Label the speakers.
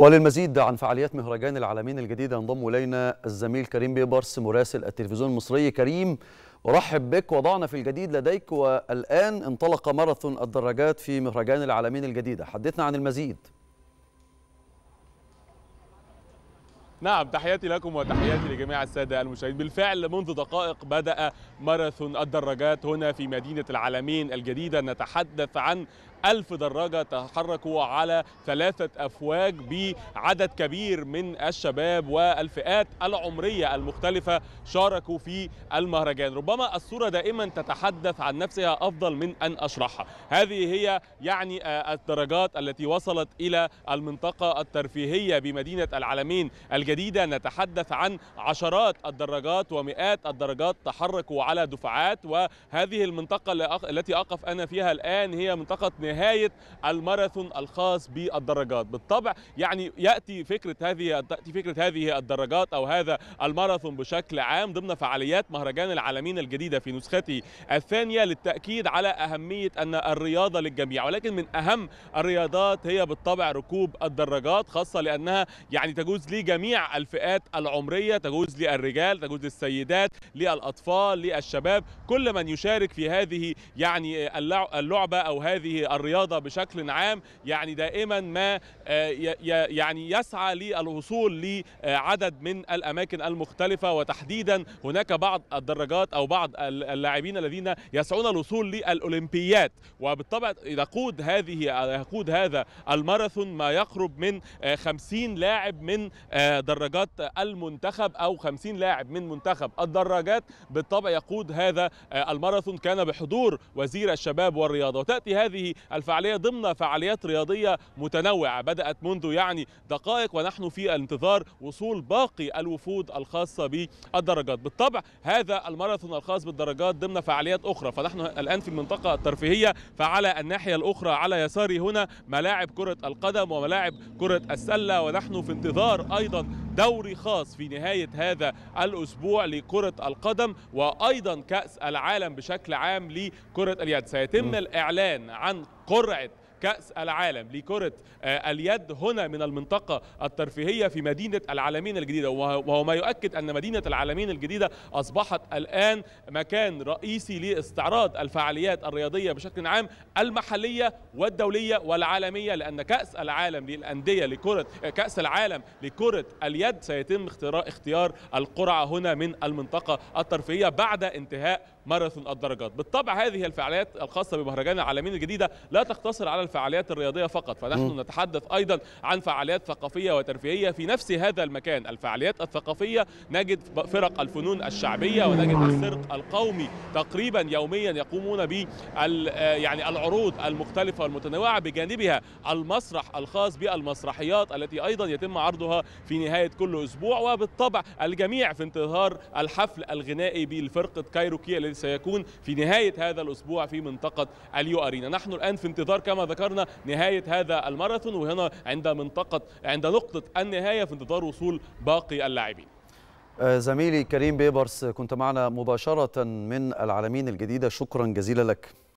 Speaker 1: وللمزيد عن فعاليات مهرجان العالمين الجديدة ينضم إلينا الزميل كريم بيبرس مراسل التلفزيون المصري. كريم أرحب بك وضعنا في الجديد لديك والآن انطلق ماراثون الدراجات في مهرجان العالمين الجديدة حدثنا عن المزيد.
Speaker 2: نعم تحياتي لكم وتحياتي لجميع السادة المشاهدين. بالفعل منذ دقائق بدأ ماراثون الدراجات هنا في مدينة العالمين الجديدة. نتحدث عن ألف دراجة تحركوا على ثلاثة أفواج بعدد كبير من الشباب والفئات العمرية المختلفة شاركوا في المهرجان. ربما الصورة دائما تتحدث عن نفسها أفضل من أن أشرحها. هذه هي يعني الدرجات التي وصلت إلى المنطقة الترفيهية بمدينة العالمين الجديدة. نتحدث عن عشرات الدراجات ومئات الدراجات تحركوا على دفعات وهذه المنطقة التي أقف أنا فيها الآن هي منطقة نهاية الماراثون الخاص بالدراجات بالطبع يعني يأتي فكرة هذه تأتي فكرة هذه الدراجات أو هذا الماراثون بشكل عام ضمن فعاليات مهرجان العالمين الجديدة في نسخته الثانية للتأكيد على أهمية أن الرياضة للجميع. ولكن من أهم الرياضات هي بالطبع ركوب الدراجات خاصة لأنها يعني تجوز لجميع الفئات العمرية تجوز للرجال تجوز للسيدات للأطفال للشباب. كل من يشارك في هذه يعني اللعبة أو هذه الرياضة بشكل عام يعني دائما ما يعني يسعى للوصول لعدد من الأماكن المختلفة. وتحديدا هناك بعض الدراجات أو بعض اللاعبين الذين يسعون الوصول للأولمبيات. وبالطبع يقود هذه يقود هذا الماراثون ما يقرب من 50 لاعب من دراجات المنتخب أو 50 لاعب من منتخب الدراجات. بالطبع يقود هذا الماراثون كان بحضور وزير الشباب والرياضة. وتأتي هذه الفعالية ضمن فعاليات رياضية متنوعة بدأت منذ يعني دقائق ونحن في انتظار وصول باقي الوفود الخاصة بالدراجات بالطبع هذا الماراثون الخاص بالدراجات ضمن فعاليات أخرى. فنحن الآن في المنطقة الترفيهية فعلى الناحية الأخرى على يساري هنا ملاعب كرة القدم وملاعب كرة السلة ونحن في انتظار أيضا دوري خاص في نهاية هذا الأسبوع لكرة القدم وأيضا كأس العالم بشكل عام لكرة اليد. سيتم الإعلان عن قرعة كأس العالم لكرة اليد هنا من المنطقة الترفيهية في مدينة العالمين الجديدة. وهو ما يؤكد أن مدينة العالمين الجديدة أصبحت الآن مكان رئيسي لاستعراض الفعاليات الرياضية بشكل عام المحلية والدولية والعالمية لأن كأس العالم للأندية لكرة كأس العالم لكرة اليد سيتم اختيار القرعة هنا من المنطقة الترفيهية بعد انتهاء ماراثون الدرجات. بالطبع هذه الفعاليات الخاصة بمهرجان العالمين الجديدة لا تقتصر على الفعاليات الرياضية فقط فنحن م. نتحدث أيضا عن فعاليات ثقافية وترفيهية في نفس هذا المكان. الفعاليات الثقافية نجد فرق الفنون الشعبية ونجد السيرك القومي تقريبا يوميا يقومون ب يعني العروض المختلفة والمتنوعة بجانبها المسرح الخاص بالمسرحيات التي أيضا يتم عرضها في نهاية كل أسبوع. وبالطبع الجميع في انتظار الحفل الغنائي بالفرقة كايروكي الذي سيكون في نهاية هذا الأسبوع في منطقة ال U Arena. نحن الآن في انتظار كما ذكرنا نهاية هذا الماراثون وهنا عند منطقة عند نقطة النهاية في انتظار وصول باقي اللاعبين.
Speaker 1: زميلي كريم بيبرس كنت معنا مباشرة من العلمين الجديدة. شكرا جزيلا لك.